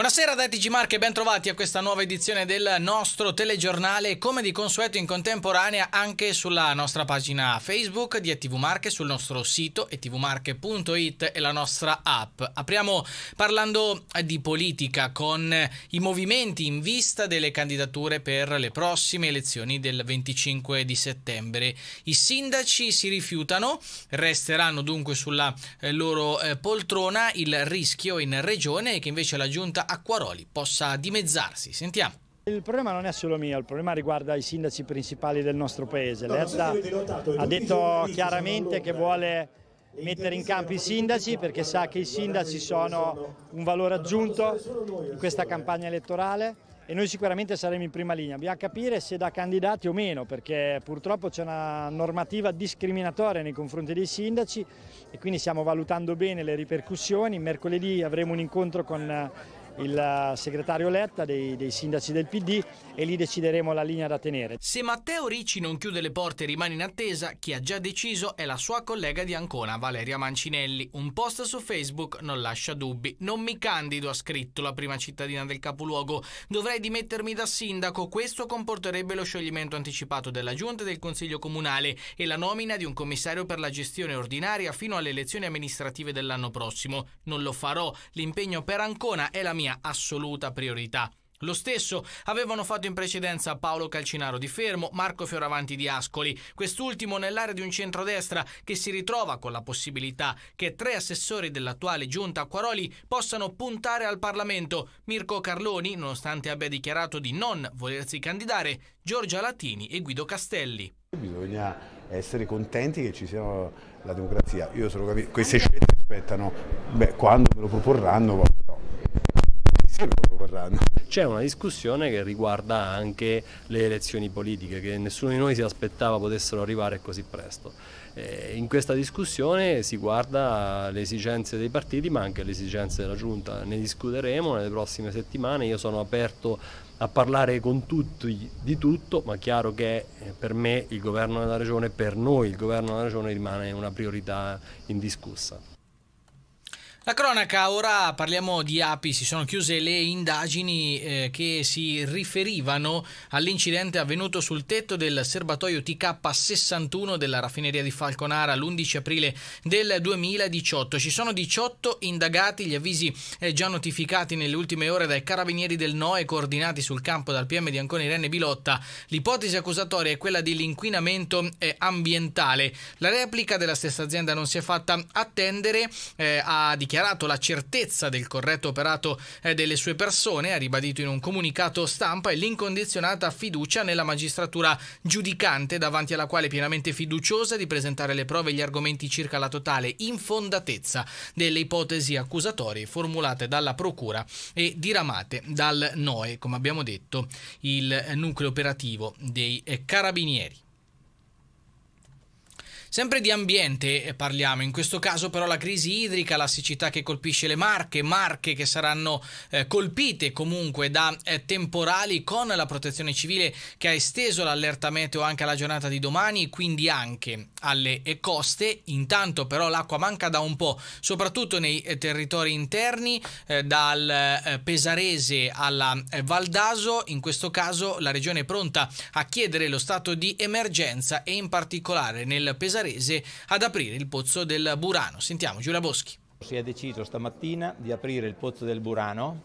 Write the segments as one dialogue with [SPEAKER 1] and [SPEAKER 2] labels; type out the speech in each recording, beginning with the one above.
[SPEAKER 1] Buonasera da TG Marche, ben trovati a questa nuova edizione del nostro telegiornale, come di consueto in contemporanea anche sulla nostra pagina Facebook di ETV Marche, sul nostro sito etvmarche.it e la nostra app. Apriamo parlando di politica con i movimenti in vista delle candidature per le prossime elezioni del 25 di settembre. I sindaci si rifiutano, resteranno dunque sulla eh, loro eh, poltrona, il rischio in regione è che invece la giunta Acquaroli possa dimezzarsi. Sentiamo.
[SPEAKER 2] Il problema non è solo mio, il problema riguarda i sindaci principali del nostro paese. Letta ha detto chiaramente che vuole mettere in campo i sindaci perché sa che i sindaci sono un valore aggiunto in questa campagna elettorale e noi sicuramente saremo in prima linea. Bisogna capire se da candidati o meno perché purtroppo c'è una normativa discriminatoria nei confronti dei sindaci e quindi stiamo valutando bene le ripercussioni. Mercoledì avremo un incontro con il segretario Letta dei, dei, sindaci del PD e lì decideremo la linea da tenere.
[SPEAKER 1] Se Matteo Ricci non chiude le porte e rimane in attesa, chi ha già deciso è la sua collega di Ancona, Valeria Mancinelli. Un post su Facebook non lascia dubbi. Non mi candido, ha scritto la prima cittadina del capoluogo. Dovrei dimettermi da sindaco. Questo comporterebbe lo scioglimento anticipato della giunta e del consiglio comunale e la nomina di un commissario per la gestione ordinaria fino alle elezioni amministrative dell'anno prossimo. Non lo farò. L'impegno per Ancona è la mia assoluta priorità. Lo stesso avevano fatto in precedenza Paolo Calcinaro di Fermo, Marco Fioravanti di Ascoli, quest'ultimo nell'area di un centrodestra che si ritrova con la possibilità che tre assessori dell'attuale giunta Acquaroli possano puntare al Parlamento. Mirko Carloni, nonostante abbia dichiarato di non volersi candidare, Giorgia Latini e Guido Castelli.
[SPEAKER 3] Bisogna essere contenti che ci sia la democrazia. Io sono capito, queste scelte aspettano, beh, quando me lo proporranno
[SPEAKER 4] c'è una discussione che riguarda anche le elezioni politiche che nessuno di noi si aspettava potessero arrivare così presto. Eh, in questa discussione si guarda le esigenze dei partiti ma anche le esigenze della Giunta, ne discuteremo nelle prossime settimane, io sono aperto a parlare con tutti di tutto, ma chiaro che eh, per me il governo della regione, per noi il governo della regione rimane una priorità indiscussa.
[SPEAKER 1] La cronaca, ora parliamo di api, si sono chiuse le indagini eh, che si riferivano all'incidente avvenuto sul tetto del serbatoio TK61 della raffineria di Falconara l'11 aprile del 2018. Ci sono 18 indagati, gli avvisi eh, già notificati nelle ultime ore dai carabinieri del NOE coordinati sul campo dal PM di Ancona Irene Bilotta. L'ipotesi accusatoria è quella dell'inquinamento eh, ambientale. La replica della stessa azienda non si è fatta attendere, eh, ha dichiarato la certezza del corretto operato eh, delle sue persone, ha ribadito in un comunicato stampa e l'incondizionata fiducia nella magistratura giudicante davanti alla quale è pienamente fiduciosa di presentare le prove e gli argomenti circa la totale infondatezza delle ipotesi accusatorie formulate dalla Procura e diramate dal NOE, come abbiamo detto, il nucleo operativo dei eh, Carabinieri. Sempre di ambiente eh, parliamo, in questo caso però la crisi idrica, la siccità che colpisce le Marche, Marche che saranno eh, colpite comunque da eh, temporali con la protezione civile che ha esteso l'allerta meteo anche alla giornata di domani, quindi anche alle eh, coste. Intanto però l'acqua manca da un po', soprattutto nei eh, territori interni, eh, dal Pesarese alla Valdaso. In questo caso la regione è pronta a chiedere lo stato di emergenza e in particolare nel Pesarese Pesarese ad aprire il pozzo del Burano. Sentiamo Giulia Boschi.
[SPEAKER 5] Si è deciso stamattina di aprire il pozzo del Burano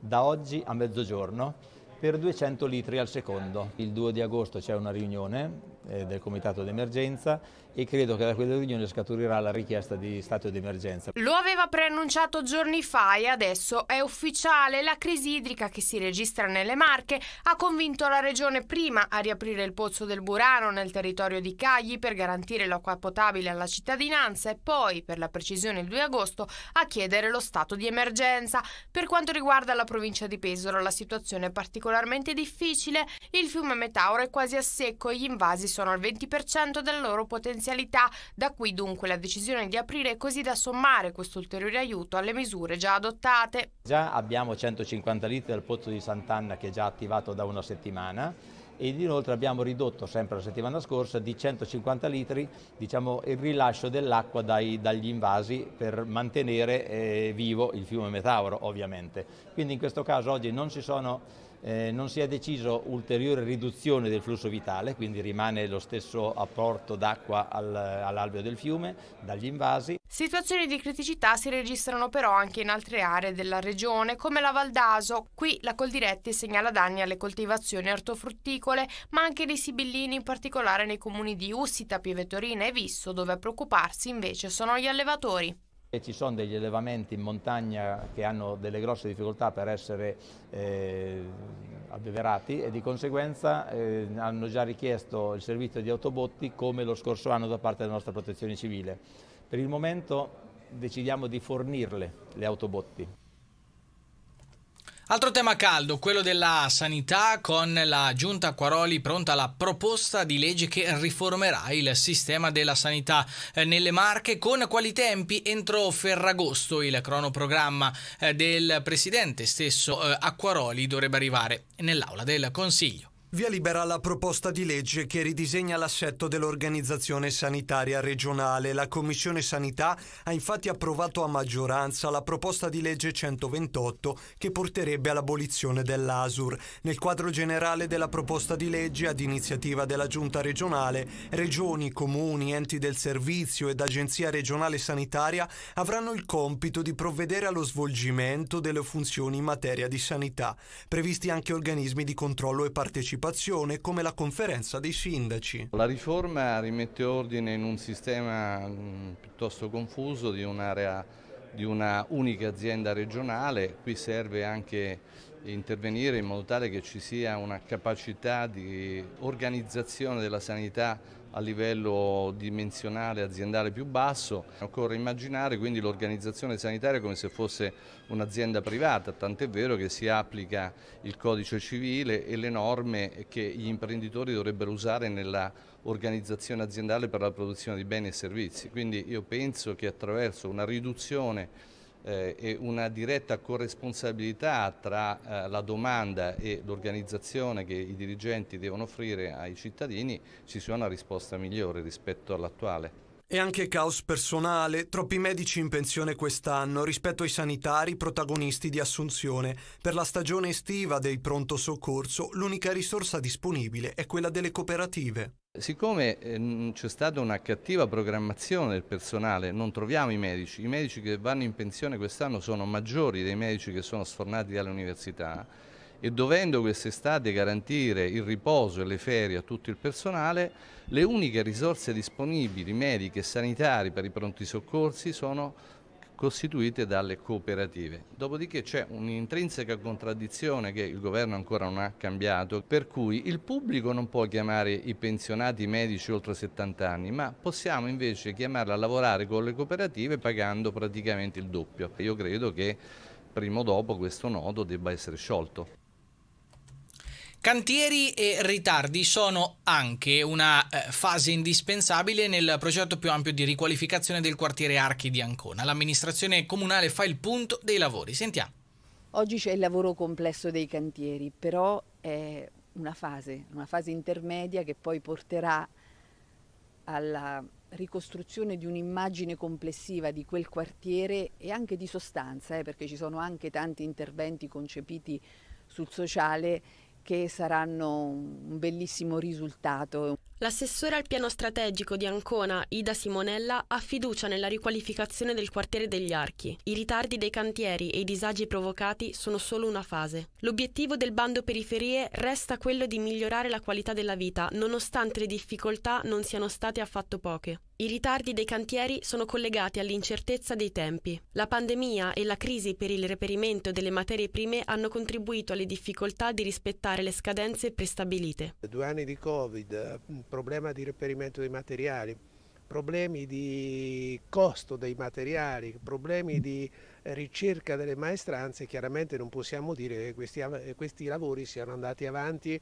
[SPEAKER 5] da oggi a mezzogiorno per 200 litri al secondo. Il 2 di agosto c'è una riunione eh, del comitato d'emergenza e credo che da quella riunione scaturirà la richiesta di stato d'emergenza.
[SPEAKER 6] Lo aveva preannunciato giorni fa e adesso è ufficiale. La crisi idrica che si registra nelle Marche ha convinto la regione prima a riaprire il pozzo del Burano nel territorio di Cagli per garantire l'acqua potabile alla cittadinanza e poi, per la precisione il 2 agosto, a chiedere lo stato di emergenza. Per quanto riguarda la provincia di Pesaro la situazione è particolarmente difficile. Il fiume Metauro è quasi a secco e gli invasi sono al 20% della loro potenzialità, da qui dunque la decisione di aprire così da sommare questo ulteriore aiuto alle misure già adottate.
[SPEAKER 5] Già abbiamo 150 litri dal pozzo di Sant'Anna che è già attivato da una settimana ed inoltre abbiamo ridotto sempre la settimana scorsa di 150 litri diciamo, il rilascio dell'acqua dagli invasi per mantenere eh, vivo il fiume Metauro ovviamente. Quindi in questo caso oggi non si sono eh, non si è deciso ulteriore riduzione del flusso vitale, quindi rimane lo stesso apporto d'acqua al, all'alveo del fiume dagli invasi.
[SPEAKER 6] Situazioni di criticità si registrano però anche in altre aree della regione, come la Val d'Aso. Qui la Coldiretti segnala danni alle coltivazioni ortofrutticole, ma anche nei Sibillini, in particolare nei comuni di Ussita, Pivetorina e Visso, dove a preoccuparsi invece sono gli allevatori.
[SPEAKER 5] E ci sono degli allevamenti in montagna che hanno delle grosse difficoltà per essere eh, abbeverati e di conseguenza eh, hanno già richiesto il servizio di autobotti come lo scorso anno da parte della nostra protezione civile. Per il momento decidiamo di fornirle le autobotti.
[SPEAKER 1] Altro tema caldo, quello della sanità con la giunta Acquaroli pronta alla proposta di legge che riformerà il sistema della sanità eh, nelle Marche con quali tempi entro Ferragosto il cronoprogramma eh, del presidente stesso eh, Acquaroli dovrebbe arrivare nell'aula del Consiglio.
[SPEAKER 7] Via libera la proposta di legge che ridisegna l'assetto dell'organizzazione sanitaria regionale. La Commissione Sanità ha infatti approvato a maggioranza la proposta di legge 128 che porterebbe all'abolizione dell'ASUR. Nel quadro generale della proposta di legge, ad iniziativa della Giunta regionale, regioni, comuni, enti del servizio ed Agenzia regionale sanitaria avranno il compito di provvedere allo svolgimento delle funzioni in materia di sanità. Previsti anche organismi di controllo e partecipazione partecipazione come la conferenza dei sindaci.
[SPEAKER 8] La riforma rimette ordine in un sistema mh, piuttosto confuso di un'area di una unica azienda regionale, qui serve anche intervenire in modo tale che ci sia una capacità di organizzazione della sanità a livello dimensionale aziendale più basso. Occorre immaginare quindi l'organizzazione sanitaria come se fosse un'azienda privata, tant'è vero che si applica il codice civile e le norme che gli imprenditori dovrebbero usare nella organizzazione aziendale per la produzione di beni e servizi. Quindi io penso che attraverso una riduzione eh, e una diretta corresponsabilità tra eh, la domanda e l'organizzazione che i dirigenti devono offrire ai cittadini ci sia una risposta migliore rispetto all'attuale.
[SPEAKER 7] E anche caos personale, troppi medici in pensione quest'anno rispetto ai sanitari protagonisti di assunzione. Per la stagione estiva del pronto soccorso l'unica risorsa disponibile è quella delle cooperative.
[SPEAKER 8] Siccome eh, c'è stata una cattiva programmazione del personale, non troviamo i medici, i medici che vanno in pensione quest'anno sono maggiori dei medici che sono sfornati dalle università e dovendo quest'estate garantire il riposo e le ferie a tutto il personale, le uniche risorse disponibili mediche e sanitarie per i pronti soccorsi sono costituite dalle cooperative. Dopodiché c'è un'intrinseca contraddizione che il governo ancora non ha cambiato, per cui il pubblico non può chiamare i pensionati medici oltre 70 anni, ma possiamo invece chiamarli a lavorare con le cooperative pagando praticamente il doppio. Io credo che prima o dopo questo nodo debba essere sciolto.
[SPEAKER 1] Cantieri e ritardi sono anche una eh, fase indispensabile nel progetto più ampio di riqualificazione del quartiere Archi di Ancona. L'amministrazione comunale fa il punto dei lavori. Sentiamo.
[SPEAKER 9] Oggi c'è il lavoro complesso dei cantieri, però è una fase, una fase intermedia che poi porterà alla ricostruzione di un'immagine complessiva di quel quartiere e anche di sostanza, eh, perché ci sono anche tanti interventi concepiti sul sociale che saranno un bellissimo risultato.
[SPEAKER 10] L'assessore al piano strategico di Ancona, Ida Simonella, ha fiducia nella riqualificazione del quartiere degli Archi. I ritardi dei cantieri e i disagi provocati sono solo una fase. L'obiettivo del bando periferie resta quello di migliorare la qualità della vita, nonostante le difficoltà non siano state affatto poche. I ritardi dei cantieri sono collegati all'incertezza dei tempi. La pandemia e la crisi per il reperimento delle materie prime hanno contribuito alle difficoltà di rispettare le scadenze prestabilite.
[SPEAKER 11] Due anni di Covid, problema di reperimento dei materiali, problemi di costo dei materiali, problemi di ricerca delle maestranze, chiaramente non possiamo dire che questi, questi lavori siano andati avanti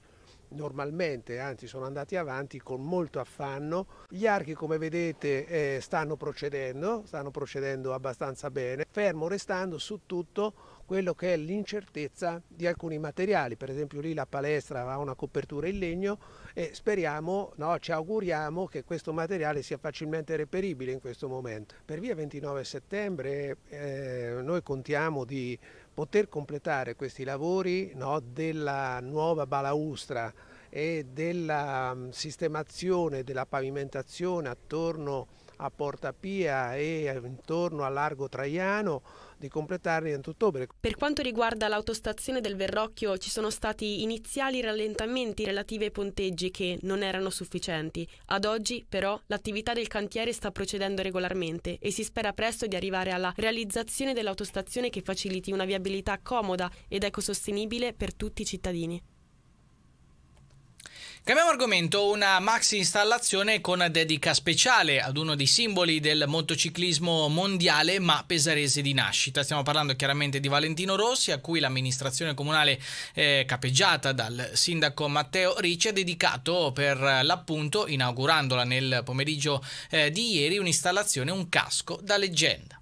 [SPEAKER 11] normalmente, anzi sono andati avanti con molto affanno. Gli archi come vedete eh, stanno procedendo, stanno procedendo abbastanza bene, fermo restando su tutto quello che è l'incertezza di alcuni materiali, per esempio lì la palestra ha una copertura in legno e speriamo, no, ci auguriamo che questo materiale sia facilmente reperibile in questo momento. Per via 29 settembre eh, noi contiamo di poter completare questi lavori no, della nuova balaustra e della mm, sistemazione della pavimentazione attorno a Porta Pia e intorno a Largo Traiano di completarli entro ottobre.
[SPEAKER 10] Per quanto riguarda l'autostazione del Verrocchio ci sono stati iniziali rallentamenti relativi ai ponteggi che non erano sufficienti. Ad oggi però l'attività del cantiere sta procedendo regolarmente e si spera presto di arrivare alla realizzazione dell'autostazione che faciliti una viabilità comoda ed ecosostenibile per tutti i cittadini.
[SPEAKER 1] Cambiamo argomento, una maxi installazione con dedica speciale ad uno dei simboli del motociclismo mondiale ma pesarese di nascita. Stiamo parlando chiaramente di Valentino Rossi a cui l'amministrazione comunale eh, capeggiata dal sindaco Matteo Ricci ha dedicato per l'appunto, inaugurandola nel pomeriggio eh, di ieri, un'installazione, un casco da leggenda.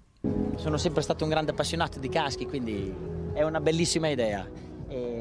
[SPEAKER 12] Sono sempre stato un grande appassionato di caschi, quindi è una bellissima idea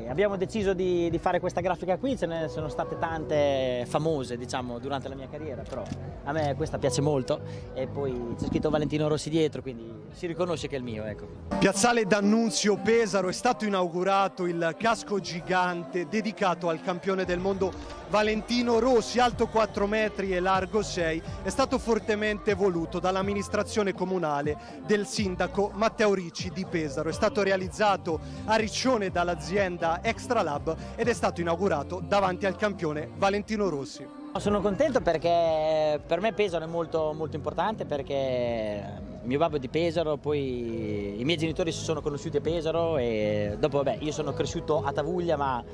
[SPEAKER 12] abbiamo deciso di, di, fare questa grafica qui, ce ne sono state tante famose diciamo durante la mia carriera, però a me questa piace molto e poi c'è scritto Valentino Rossi dietro, quindi si riconosce che è il mio. Ecco.
[SPEAKER 7] Piazzale D'Annunzio Pesaro è stato inaugurato il casco gigante dedicato al campione del mondo Valentino Rossi, alto 4 metri e largo 6, è stato fortemente voluto dall'amministrazione comunale del sindaco Matteo Ricci di Pesaro. È stato realizzato a Riccione dall'azienda Extra Lab ed è stato inaugurato davanti al campione Valentino Rossi.
[SPEAKER 12] Sono contento perché per me Pesaro è molto, molto importante perché mio babbo è di Pesaro, poi i miei genitori si sono conosciuti a Pesaro e dopo vabbè io sono cresciuto a Tavuglia ma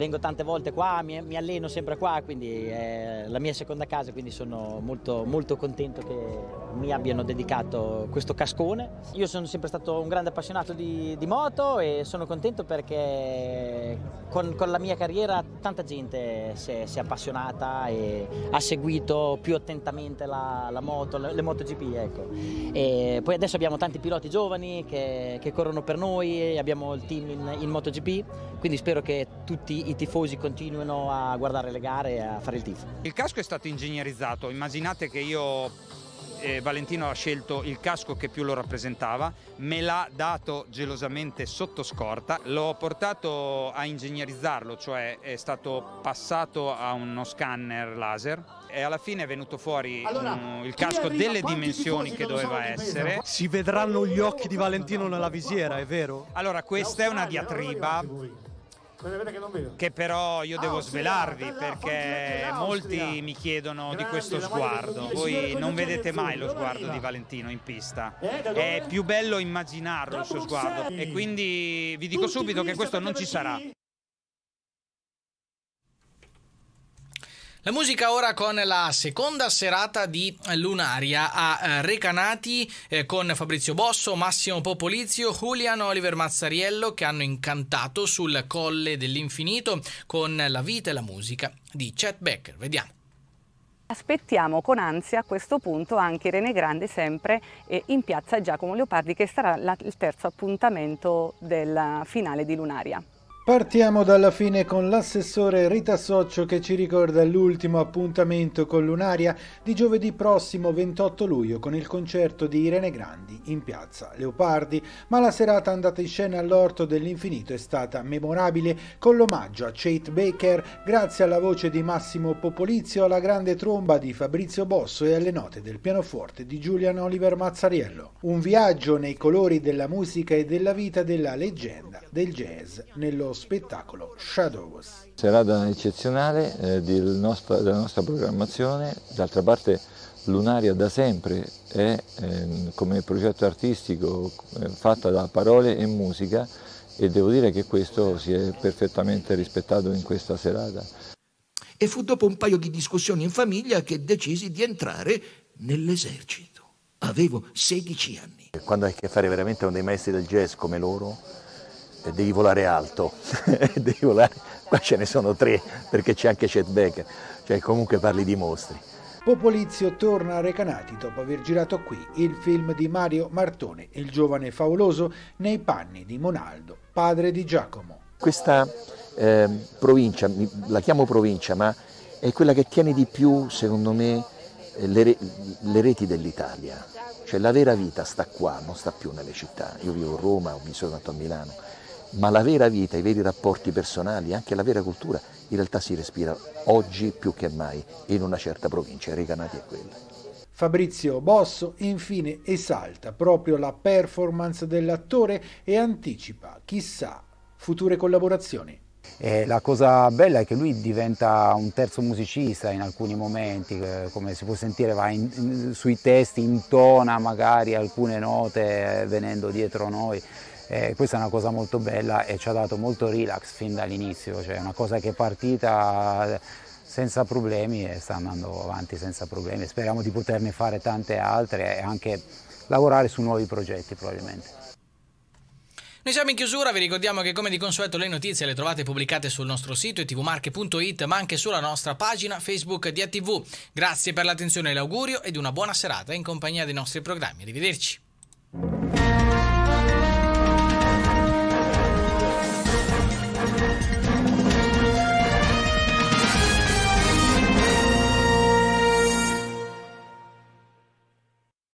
[SPEAKER 12] vengo tante volte qua, mi, mi, alleno sempre qua, quindi è la mia seconda casa, quindi sono molto, molto contento che mi abbiano dedicato questo cascone. Io sono sempre stato un grande appassionato di, di moto e sono contento perché con, con la mia carriera tanta gente si è, si è, appassionata e ha seguito più attentamente la, la moto, le, le MotoGP. Ecco. E poi adesso abbiamo tanti piloti giovani che, che corrono per noi, abbiamo il team in, in MotoGP, quindi spero che tutti i tifosi continuino a guardare le gare e a fare il tifo.
[SPEAKER 13] Il casco è stato ingegnerizzato, immaginate che io eh, Valentino ha scelto il casco che più lo rappresentava, me l'ha dato gelosamente sotto scorta, l'ho portato a ingegnerizzarlo, cioè è stato passato a uno scanner laser e alla fine è venuto fuori allora, um, il casco delle dimensioni che doveva essere.
[SPEAKER 7] Si vedranno gli occhi di Valentino nella visiera, è vero?
[SPEAKER 13] Allora, questa è una diatriba che però io devo ah, svelarvi perché molti mi chiedono di questo sguardo. Voi non vedete mai lo sguardo di Valentino in pista. Eh, È più bello immaginarlo il suo sguardo. E quindi vi dico subito che questo non ci sarà.
[SPEAKER 1] La musica ora con la seconda serata di Lunaria a eh, Recanati eh, con Fabrizio Bosso, Massimo Popolizio, Julian Oliver Mazzariello che hanno incantato sul Colle dell'Infinito con la vita e la musica di Chet Becker. Vediamo.
[SPEAKER 14] Aspettiamo con ansia a questo punto anche Irene Grande sempre eh, in piazza Giacomo Leopardi che sarà il terzo appuntamento del finale di Lunaria.
[SPEAKER 15] Partiamo dalla fine con l'assessore Rita Soccio che ci ricorda l'ultimo appuntamento con Lunaria di giovedì prossimo 28 luglio con il concerto di Irene Grandi in piazza Leopardi, ma la serata andata in scena all'Orto dell'Infinito è stata memorabile con l'omaggio a Chate Baker grazie alla voce di Massimo Popolizio, alla grande tromba di Fabrizio Bosso e alle note del pianoforte di Giulian Oliver Mazzariello. Un viaggio nei colori della musica e della vita della leggenda del jazz nello spettacolo Shadows.
[SPEAKER 16] Serata eccezionale eh, nostra, della nostra programmazione, d'altra parte Lunaria da sempre è eh, come progetto artistico eh, fatta da parole e musica e devo dire che questo si è perfettamente rispettato in questa serata.
[SPEAKER 17] E fu dopo un paio di discussioni in famiglia che decisi di entrare nell'esercito. Avevo 16 anni.
[SPEAKER 18] Quando hai a che fare veramente con dei maestri del jazz come loro, devi volare alto, devi volare qua ce ne sono tre perché c'è anche Chet Baker, cioè comunque parli di mostri.
[SPEAKER 15] Popolizio torna a Recanati dopo aver girato qui il film di Mario Martone, il giovane favoloso nei panni di Monaldo, padre di Giacomo.
[SPEAKER 18] Questa eh, provincia, la chiamo provincia, ma è quella che tiene di più, secondo me, le, le reti dell'Italia. Cioè la vera vita sta qua, non sta più nelle città. Io vivo a Roma, ho vissuto tanto a Milano, ma la vera vita, i veri rapporti personali, anche la vera cultura, in realtà si respira oggi più che mai in una certa provincia, Recanati è quella.
[SPEAKER 15] Fabrizio Bosso infine esalta proprio la performance dell'attore e anticipa, chissà, future collaborazioni.
[SPEAKER 19] E la cosa bella è che lui diventa un terzo musicista in alcuni momenti, eh, come si può sentire va in, in, sui testi, intona magari alcune note venendo dietro noi. Eh, questa è una cosa molto bella e ci ha dato molto relax fin dall'inizio, cioè una cosa che è partita senza problemi e sta andando avanti senza problemi. Speriamo di poterne fare tante altre e anche lavorare su nuovi progetti probabilmente.
[SPEAKER 1] Noi siamo in chiusura, vi ricordiamo che come di consueto le notizie le trovate pubblicate sul nostro sito tvmarche.it ma anche sulla nostra pagina Facebook di ATV. Grazie per l'attenzione e l'augurio e di una buona serata in compagnia dei nostri programmi. Arrivederci.